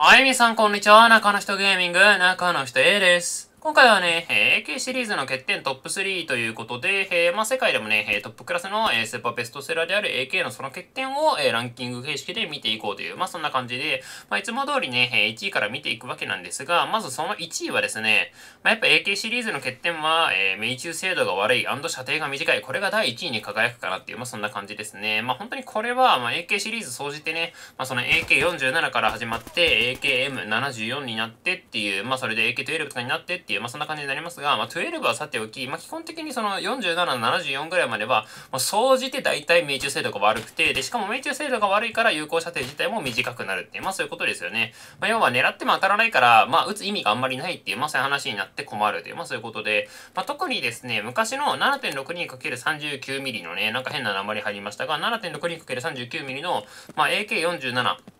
はい、みさん、こんにちは。中の人ゲーミング、中の人 A です。今回はね、えー AK シリーズの欠点トップ3ということで、えーまあ、世界でもね、トップクラスの、えースーパーベストセラーである AK のその欠点を、えーランキング形式で見ていこうという、まあ、そんな感じで、まあ、いつも通りね、えー1位から見ていくわけなんですが、まずその1位はですね、まあ、やっぱ AK シリーズの欠点は、えー命中精度が悪い射程が短い。これが第1位に輝くかなっていう、まあ、そんな感じですね。まあ、本当にこれは、まあ、AK シリーズ総じてね、まあ、その AK47 から始まって、AKM74 になってっていう、まあ、それで AK12 とかになってってていう、まあ、そんな感じになりますが、まあ、12はさておき、まあ、基本的にその47、74ぐらいまでは、まあ、総じて大体命中精度が悪くて、で、しかも命中精度が悪いから有効射程自体も短くなるっていう、まあ、そういうことですよね。まあ、要は狙っても当たらないから、まあ、撃つ意味があんまりないっていう、まあ、そういう話になって困るという、まあ、そういうことで、まあ、特にですね、昔の 7.62×39mm のね、なんか変な鉛入りましたが、7.62×39mm の、まあ、AK47、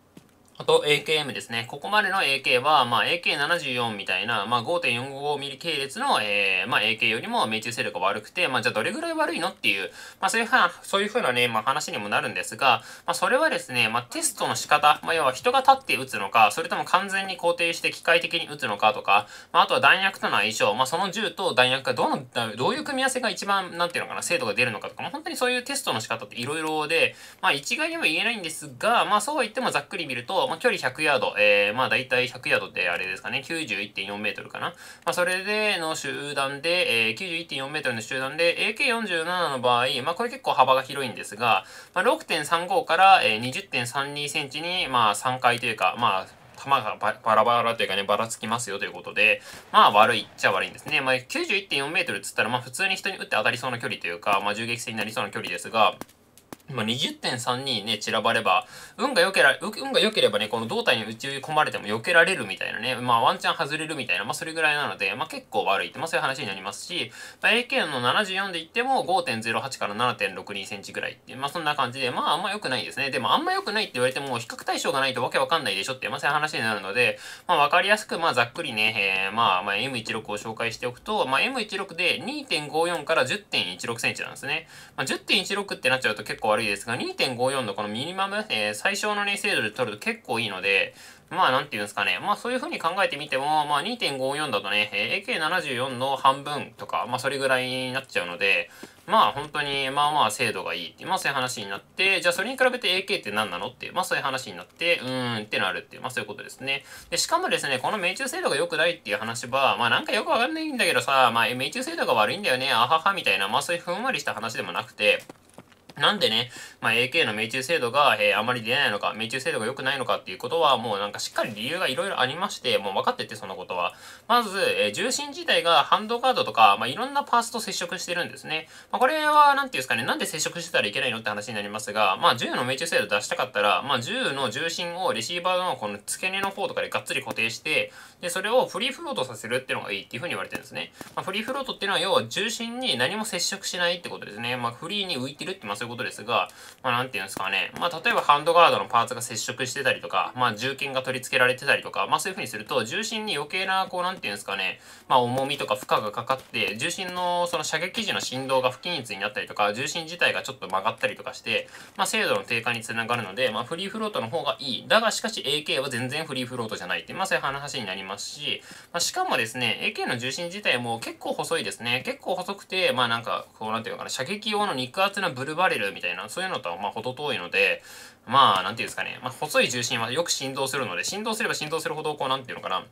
あと AKM ですね。ここまでの AK は、まあ AK74 みたいな、まあ 5.45mm 系列の、えー、まあ AK よりも命中精度が悪くて、まあじゃあどれぐらい悪いのっていう、まあそういうふうな、そういうふうなね、まあ話にもなるんですが、まあそれはですね、まあテストの仕方、まあ要は人が立って撃つのか、それとも完全に肯定して機械的に撃つのかとか、まああとは弾薬との相性、まあその銃と弾薬がどの、どういう組み合わせが一番、なんていうのかな、精度が出るのかとか、まあ本当にそういうテストの仕方っていろいろで、まあ一概には言えないんですが、まあそうは言ってもざっくり見ると、まあ距離100ヤード、えー、まあ大体100ヤードってあれですかね、91.4メートルかな。まあそれでの集団で、えー、91.4メートルの集団で、AK47 の場合、まあこれ結構幅が広いんですが、まあ6.35から、え、20.32センチに、まあ3回というか、まあ球がバラバラというかね、ばらつきますよということで、まあ悪いっちゃ悪いんですね。まあ91.4メートルっつったら、まあ普通に人に撃って当たりそうな距離というか、まあ銃撃戦になりそうな距離ですが、まあ、20.3にね、散らばれば、運が良ければ、運が良ければね、この胴体に打ち込まれても避けられるみたいなね、まあワンチャン外れるみたいな、まあそれぐらいなので、まあ結構悪いって、まあそういう話になりますし、まあ、AK の74で言っても5.08から7.62センチぐらいって、まあそんな感じで、まああんま良くないですね。でもあんま良くないって言われても、比較対象がないとわけわかんないでしょって、まあそういう話になるので、まあわかりやすく、まあざっくりね、えー、まあ、まあ M16 を紹介しておくと、まあ M16 で2.54から10.16センチなんですね。まあ10.16ってなっちゃうと結構悪いですが、2.54のこのミニマム、えー、最小のね、精度で取ると結構いいので、まあ、なんていうんですかね。まあ、そういう風に考えてみても、まあ、2.54だとね、えー AK74 の半分とか、まあ、それぐらいになっちゃうので、まあ、本当に、まあまあ、精度がいいって、まあ、そういう話になって、じゃあ、それに比べて AK って何なのって、まあ、そういう話になって、うーんってなるっていう、まあ、そういうことですね。で、しかもですね、この命中精度が良くないっていう話は、まあ、なんかよくわかんないんだけどさ、まあ、命中精度が悪いんだよね、あはは、みたいな、まあ、そういうふんわりした話でもなくて、なんでね、まあ、AK の命中精度が、えーあまり出ないのか、命中精度が良くないのかっていうことは、もうなんかしっかり理由がいろいろありまして、もう分かってて、そのことは。まず、えー重心自体がハンドガードとか、まあ、いろんなパーツと接触してるんですね。まあ、これは、なんていうんですかね、なんで接触してたらいけないのって話になりますが、まあ、銃の命中精度出したかったら、まあ、銃の重心をレシーバーのこの付け根の方とかでがっつり固定して、で、それをフリーフロートさせるっていうのがいいっていうふうに言われてるんですね。まあ、フリーフロートっていうのは、要は重心に何も接触しないってことですね。まあ、フリーに浮いてるって、まあ、いうことですが、まあ、なんていうんですかね。まあ、例えばハンドガードのパーツが接触してたりとか、まあ、重剣が取り付けられてたりとか、まあ、そういう風にすると、重心に余計な、こう、なんていうんですかね、まあ、重みとか負荷がかかって、重心のその射撃時の振動が不均一になったりとか、重心自体がちょっと曲がったりとかして、まあ、精度の低下につながるので、まあ、フリーフロートの方がいい。だが、しかし AK は全然フリーフロートじゃないって、まあ、そういう話になりますし、まあ、しかもですね、AK の重心自体も結構細いですね。結構細くて、まあ、なんか、こう、なんていうのかな、射撃用の肉厚なブルバレルみたいな、そういうのとは、まあ、程遠いので、まあ、なんていうんですかね、まあ、細い重心はよく振動するので、振動すれば振動するほど、こう、なんていうのかな、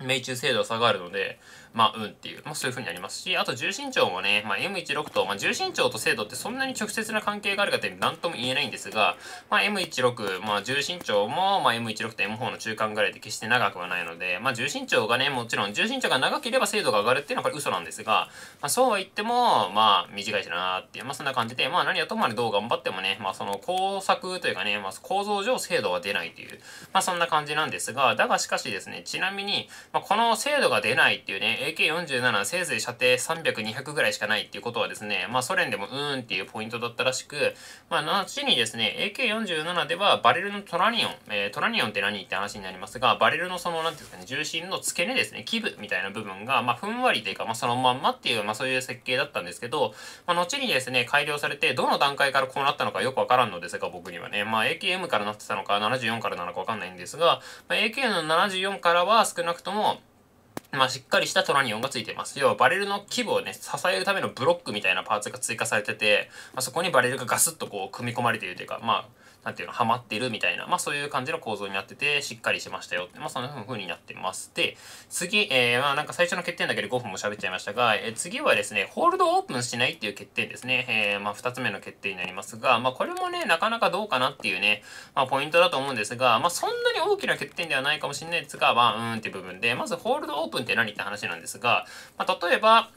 命中精度は下がるので、まあ、うんっていう、まあ、そういう風になりますし、あと重心長もね、まあ、M16 と、まあ、重心長と精度ってそんなに直接な関係があるかって何とも言えないんですが、まあ、M16、まあ、重心長も、まあ、M16 と M4 の中間ぐらいで決して長くはないので、まあ、重心長がね、もちろん重心長が長ければ精度が上がるっていうのはこれ嘘なんですが、まあ、そうは言っても、まあ、短いしなーっていう、まあ、そんな感じで、まあ、何はともあれどう頑張ってもね、まあ、その工作というかね、まあ、構造上精度は出ないという、まあ、そんな感じなんですが、だがしかしですね、ちなみに、まあ、この精度が出ないっていうね、AK47 せいぜい射程300、200ぐらいしかないっていうことはですね、まあ、ソ連でもうーんっていうポイントだったらしく、まあ、後にですね、AK47 ではバレルのトラニオン、えー、トラニオンって何って話になりますが、バレルのその、なんていうんですかね、重心の付け根ですね、基部みたいな部分が、まあ、ふんわりというか、まあ、そのまんまっていう、まあ、そういう設計だったんですけど、まあ、後にですね、改良されて、どの段階からこうなったのかよくわからんのですが、僕にはね、まあ、AKM からなってたのか、74からなのかわかんないんですが、まあ、AK の74からは少なくとも、まあ、しっかりしたトラニオンがついてます。要はバレルの規模をね、支えるためのブロックみたいなパーツが追加されてて、まあ、そこにバレルがガスッとこう組み込まれているというか、まあ、なんていうの、ハマってるみたいな、まあそういう感じの構造になってて、しっかりしましたよって、まあそんな風になってます。で、次、えー、まあなんか最初の欠点だけで5分も喋っちゃいましたが、えー、次はですね、ホールドオープンしないっていう欠点ですね。えー、まあ2つ目の欠点になりますが、まあこれもね、なかなかどうかなっていうね、まあポイントだと思うんですが、まあそんなに大きな欠点ではないかもしれないですが、まあうーんって部分で、まずホールドオープンって何って話なんですが、まあ例えば、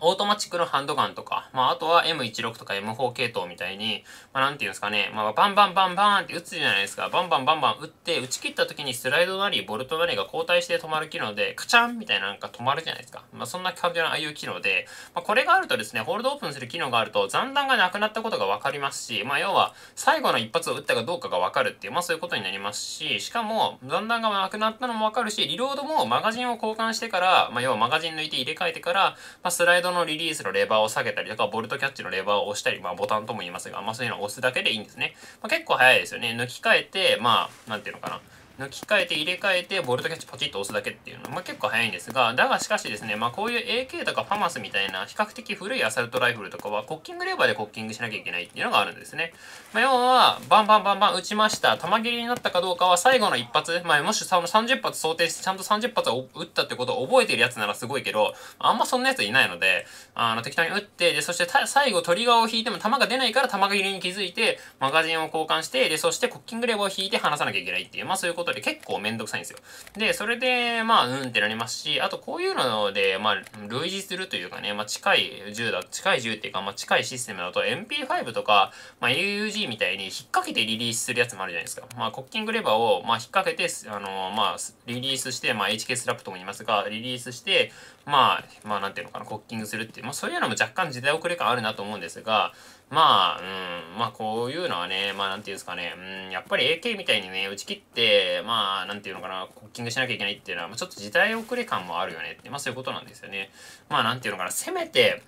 オートマチックのハンドガンとか、まあ、あとは M16 とか M4 系統みたいに、まあ、なんていうんですかね、まあ、バンバンバンバンって撃つじゃないですか。バンバンバンバン撃って、撃ち切った時にスライドなり、ボルトなりが後退して止まる機能で、カチャンみたいななんか止まるじゃないですか。まあ、そんな感じのああいう機能で、まあ、これがあるとですね、ホールドオープンする機能があると、残弾がなくなったことがわかりますし、まあ、要は、最後の一発を撃ったかどうかがわかるっていう、まあ、そういうことになりますし、しかも、残弾がなくなったのもわかるし、リロードもマガジンを交換してから、まあ、要はマガジン抜いて入れ替えてから、まあ、スライドのリリースのレバーを下げたりとか、ボルトキャッチのレバーを押したり、まあボタンとも言いますが、まあそういうのを押すだけでいいんですね。まあ、結構早いですよね。抜き替えて、まあ、なんていうのかな。抜き替えて入れ替えてボルトキャッチポチッと押すだけっていうのは、まあ、結構早いんですが、だがしかしですね、まあこういう AK とかファマスみたいな比較的古いアサルトライフルとかはコッキングレバーでコッキングしなきゃいけないっていうのがあるんですね。まあ、要は、バンバンバンバン撃ちました。弾切りになったかどうかは最後の一発、まあもしその30発想定してちゃんと30発を撃ったってことを覚えてるやつならすごいけど、あんまそんなやついないので、あの適当に撃って、で、そして最後トリガーを引いても弾が出ないから弾切りに気づいて、マガジンを交換して、で、そしてコッキングレバーを引いて離さなきゃいけないっていう、まあそういうことで結構めんどくさいんですよ。で、それで、まあ、うんってなりますし、あとこういうので、まあ、類似するというかね、まあ、近い銃だ、近い銃っていうか、まあ、近いシステムだと MP5 とか、まあ、AUG みたいに引っ掛けてリリースするやつもあるじゃないですか。まあ、コッキングレバーを、まあ、引っ掛けて、あの、まあ、リリースして、まあ、HK スラップとも言いますが、リリースして、まあ、まあ、なんていうのかな、コッキングするっていう、まあ、そういうのも若干時代遅れ感あるなと思うんですが、まあ、うん、まあこういうのはね、まあなんていうんですかね、うん、やっぱり AK みたいにね、打ち切って、まあなんていうのかな、コッキングしなきゃいけないっていうのは、ちょっと時代遅れ感もあるよねって、まあそういうことなんですよね。まあなんていうのかな、せめて、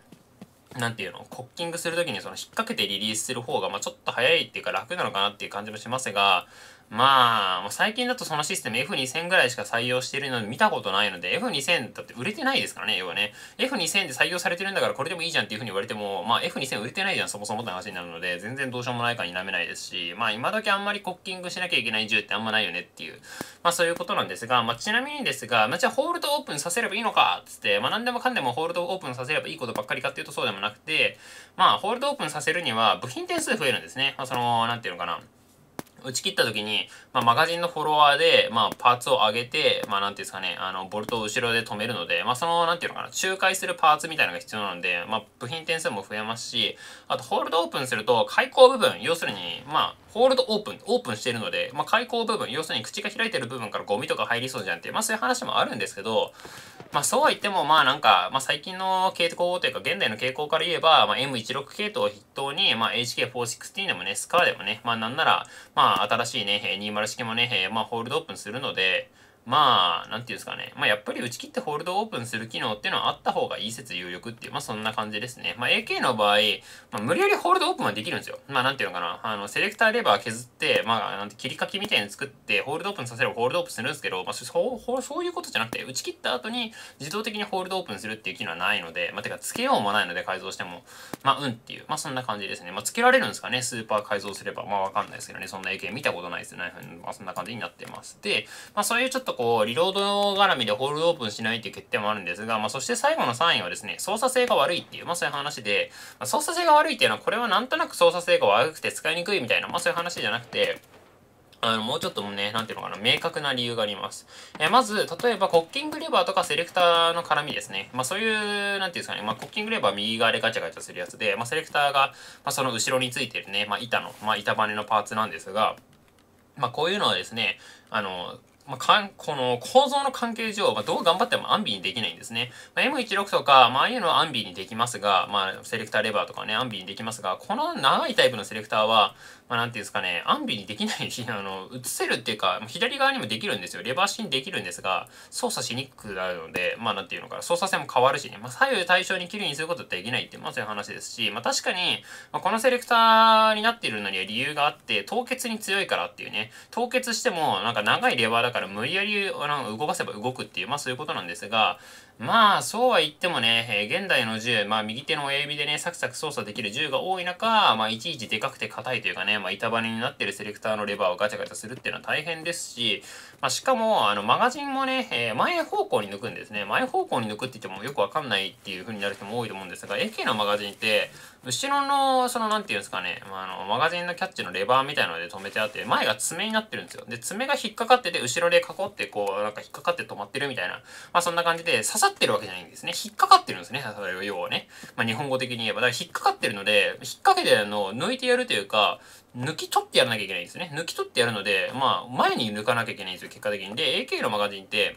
なんていうの、コッキングするときにその引っ掛けてリリースする方が、まあちょっと早いっていうか楽なのかなっていう感じもしますが、まあ、最近だとそのシステム F2000 ぐらいしか採用してるの見たことないので、F2000 だって売れてないですからね、要はね。F2000 で採用されてるんだからこれでもいいじゃんっていうふうに言われても、まあ F2000 売れてないじゃん、そもそもって話になるので、全然どうしようもないかになめないですし、まあ今時あんまりコッキングしなきゃいけない銃ってあんまないよねっていう、まあそういうことなんですが、まあちなみにですが、まあじゃあホールドオープンさせればいいのかっつって、まあ何でもかんでもホールドオープンさせればいいことばっかりかっていうとそうでもなくて、まあホールドオープンさせるには部品点数増えるんですね。まあその、なんていうのかな。打ち切った時に、まあ、マガジンのフォロワーで、まあ、パーツを上げて、まあ、なんていうんですかね、あの、ボルトを後ろで止めるので、まあ、その、なんていうのかな、仲介するパーツみたいなのが必要なので、まあ、部品点数も増えますし、あと、ホールドオープンすると、開口部分、要するに、まあ、ホールドオープン、オープンしてるので、まあ、開口部分、要するに口が開いてる部分からゴミとか入りそうじゃんって、まあ、そういう話もあるんですけど、まあ、そうは言っても、まあ、なんか、まあ、最近の傾向というか、現代の傾向から言えば、まあ、M16 系統を筆頭に、まあ、HK416 でもね、スカーでもね、まあ、なんなら、まあ、新しいね、20式もね、まあ、ホールドオープンするので、まあ、なんていうんですかね。まあ、やっぱり打ち切ってホールドオープンする機能っていうのはあった方がいい説有力っていう、まあ、そんな感じですね。まあ、AK の場合、まあ、無理やりホールドオープンはできるんですよ。まあ、なんていうのかな。あの、セレクターレバー削って、まあ、なんて切り欠きみたいに作って、ホールドオープンさせればホールドオープンするんですけど、まあ、そうそういうことじゃなくて、打ち切った後に自動的にホールドオープンするっていう機能はないので、まあ、てか、つけようもないので改造しても、まあ、うんっていう、まあ、そんな感じですね。まあ、つけられるんですかね。スーパー改造すれば。まあ、わかんないですけどね。そんな AK 見たことないですね。まあ、そんな感じになってます。で、まあ、そういうちょっとこう、リロード絡みでホールドオープンしないっていう欠点もあるんですが、まあ、そして最後の3位はですね、操作性が悪いっていう、まあそういう話で、まあ、操作性が悪いっていうのは、これはなんとなく操作性が悪くて使いにくいみたいな、まあそういう話じゃなくて、あの、もうちょっとね、なんていうのかな、明確な理由があります。えまず、例えば、コッキングレバーとかセレクターの絡みですね。まあ、そういう、なんていうんですかね、まあ、コッキングレバー右側でガチャガチャするやつで、まあ、セレクターが、まあ、その後ろについてるね、まあ、板の、まあ、板バネのパーツなんですが、まあ、こういうのはですね、あの、まあ、かんこの構造の関係上、まあ、どう頑張ってもアンビにできないんですね。まあ、M16 とか、まああいうのはアンビにできますが、まあセレクターレバーとかね、アンビにできますが、この長いタイプのセレクターは、まあなんていうんですかね、アンビにできないし、あの、映せるっていうか、左側にもできるんですよ。レバー式にできるんですが、操作しにくくなるので、まあなんていうのかな、操作性も変わるしね、まあ左右対称に綺麗にすることってできないって、まあそういう話ですし、まあ確かに、まあ、このセレクターになっているのには理由があって、凍結に強いからっていうね、凍結してもなんか長いレバーだから無理やり動かせば動くっていう、まあそういうことなんですが、まあ、そうは言ってもね、え、現代の銃、まあ、右手の親指でね、サクサク操作できる銃が多い中、まあ、いちいちでかくて硬いというかね、まあ、板バネになってるセレクターのレバーをガチャガチャするっていうのは大変ですし、まあ、しかも、あの、マガジンもね、え、前方向に抜くんですね。前方向に抜くって言ってもよくわかんないっていう風になる人も多いと思うんですが、AK のマガジンって、後ろの、その、なんていうんですかね、まあ、あの、マガジンのキャッチのレバーみたいなので止めてあって、前が爪になってるんですよ。で、爪が引っかかってて、後ろで囲って、こう、なんか引っかかって止まってるみたいな、まあ、そんな感じで刺さってるわけじゃないんですね。引っかかってるんですね。それを要はね。まあ、日本語的に言えば。だから引っかかってるので、引っ掛けてるのを抜いてやるというか、抜き取ってやらなきゃいけないんですね。抜き取ってやるので、まあ、前に抜かなきゃいけないんですよ、結果的に。で、AK のマガジンって、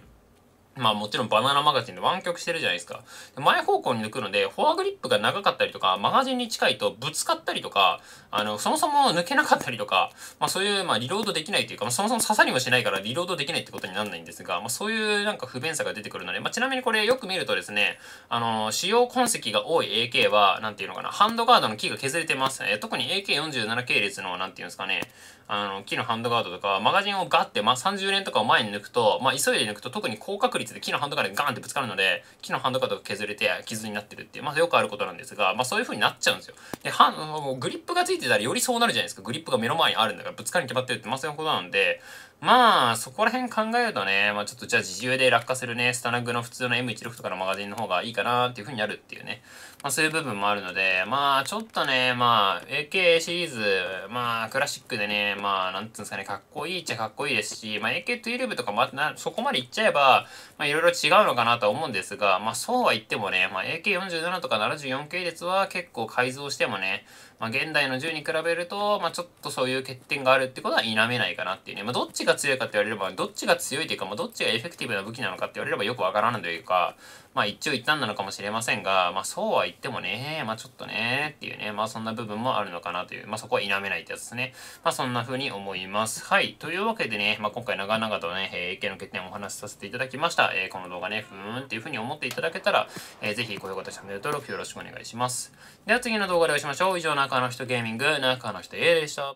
まあもちろんバナナマガジンで湾曲してるじゃないですか。前方向に抜くので、フォアグリップが長かったりとか、マガジンに近いとぶつかったりとか、あの、そもそも抜けなかったりとか、まあそういう、まあリロードできないというか、まあそもそも刺さりもしないからリロードできないってことにならないんですが、まあそういうなんか不便さが出てくるので、まあちなみにこれよく見るとですね、あの、使用痕跡が多い AK は、なんていうのかな、ハンドガードの木が削れてます。え特に AK47 系列の、なんていうんですかね、あの、木のハンドガードとか、マガジンをガッて、まあ、30連とかを前に抜くと、まあ、急いで抜くと特に高確率で木のハンドガードがガーンってぶつかるので、木のハンドガードが削れて傷になってるっていう、まあ、よくあることなんですが、まあ、そういう風になっちゃうんですよ。で、はん、グリップがついてたらよりそうなるじゃないですか。グリップが目の前にあるんだから、ぶつかるに決まってるって、まあ、そういうことなんで、まあ、そこら辺考えるとね、まあちょっとじゃあ自重で落下するね、スタナグの普通の M16 とかのマガジンの方がいいかなっていう風になるっていうね。まあそういう部分もあるので、まあちょっとね、まあ AK シリーズ、まあクラシックでね、まあなんつうんですかね、かっこいいっちゃかっこいいですし、まあ AK12 とかまなそこまでいっちゃえば、まあいろいろ違うのかなとは思うんですが、まあそうは言ってもね、まあ AK47 とか74系列は結構改造してもね、まあ、現代の銃に比べると、まあ、ちょっとそういう欠点があるってことは否めないかなっていうね。まあ、どっちが強いかって言われれば、どっちが強いというか、まあ、どっちがエフェクティブな武器なのかって言われればよくわからないというか、まあ、一長一短なのかもしれませんが、まあ、そうは言ってもね、まあ、ちょっとね、っていうね、まあ、そんな部分もあるのかなという、まあ、そこは否めないってやつですね。まあ、そんな風に思います。はい。というわけでね、まあ、今回長々とね、えー、AK の欠点をお話しさせていただきました。えー、この動画ね、ふーんっていう風に思っていただけたら、えー、ぜひ高評価とチャンネル登録よろしくお願いします。では次の動画でお会いしましょう。以上、中の人ゲーミング、中の人 A でした。